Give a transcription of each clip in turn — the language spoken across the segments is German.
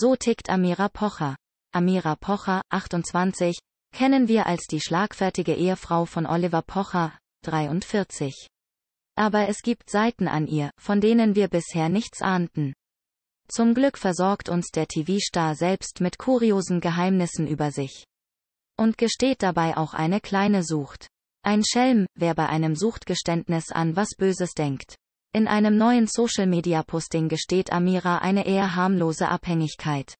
So tickt Amira Pocher. Amira Pocher, 28, kennen wir als die schlagfertige Ehefrau von Oliver Pocher, 43. Aber es gibt Seiten an ihr, von denen wir bisher nichts ahnten. Zum Glück versorgt uns der TV-Star selbst mit kuriosen Geheimnissen über sich. Und gesteht dabei auch eine kleine Sucht. Ein Schelm, wer bei einem Suchtgeständnis an was Böses denkt. In einem neuen Social-Media-Posting gesteht Amira eine eher harmlose Abhängigkeit.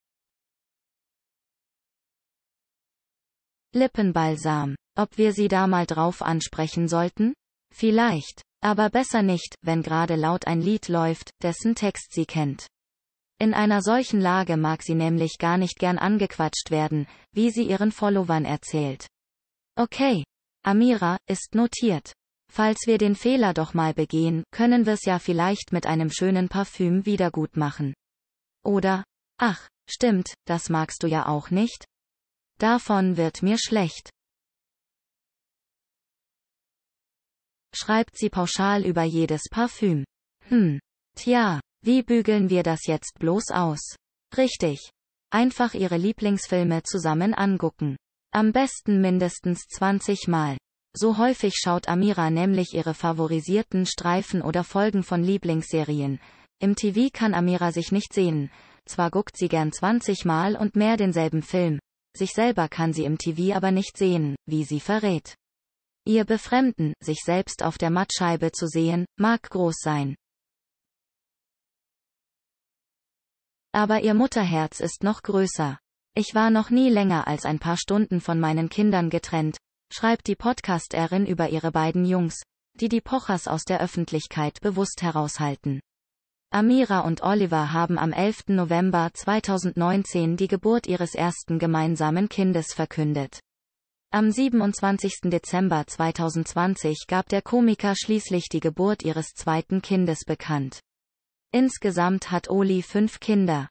Lippenbalsam. Ob wir sie da mal drauf ansprechen sollten? Vielleicht. Aber besser nicht, wenn gerade laut ein Lied läuft, dessen Text sie kennt. In einer solchen Lage mag sie nämlich gar nicht gern angequatscht werden, wie sie ihren Followern erzählt. Okay. Amira, ist notiert. Falls wir den Fehler doch mal begehen, können wir's ja vielleicht mit einem schönen Parfüm wiedergutmachen. Oder, ach, stimmt, das magst du ja auch nicht? Davon wird mir schlecht. schreibt sie pauschal über jedes Parfüm. Hm. Tja, wie bügeln wir das jetzt bloß aus? Richtig. Einfach ihre Lieblingsfilme zusammen angucken. Am besten mindestens 20 Mal. So häufig schaut Amira nämlich ihre favorisierten Streifen oder Folgen von Lieblingsserien. Im TV kann Amira sich nicht sehen. Zwar guckt sie gern 20 Mal und mehr denselben Film. Sich selber kann sie im TV aber nicht sehen, wie sie verrät. Ihr Befremden, sich selbst auf der Mattscheibe zu sehen, mag groß sein. Aber ihr Mutterherz ist noch größer. Ich war noch nie länger als ein paar Stunden von meinen Kindern getrennt, schreibt die Podcasterin über ihre beiden Jungs, die die Pochers aus der Öffentlichkeit bewusst heraushalten. Amira und Oliver haben am 11. November 2019 die Geburt ihres ersten gemeinsamen Kindes verkündet. Am 27. Dezember 2020 gab der Komiker schließlich die Geburt ihres zweiten Kindes bekannt. Insgesamt hat Oli fünf Kinder.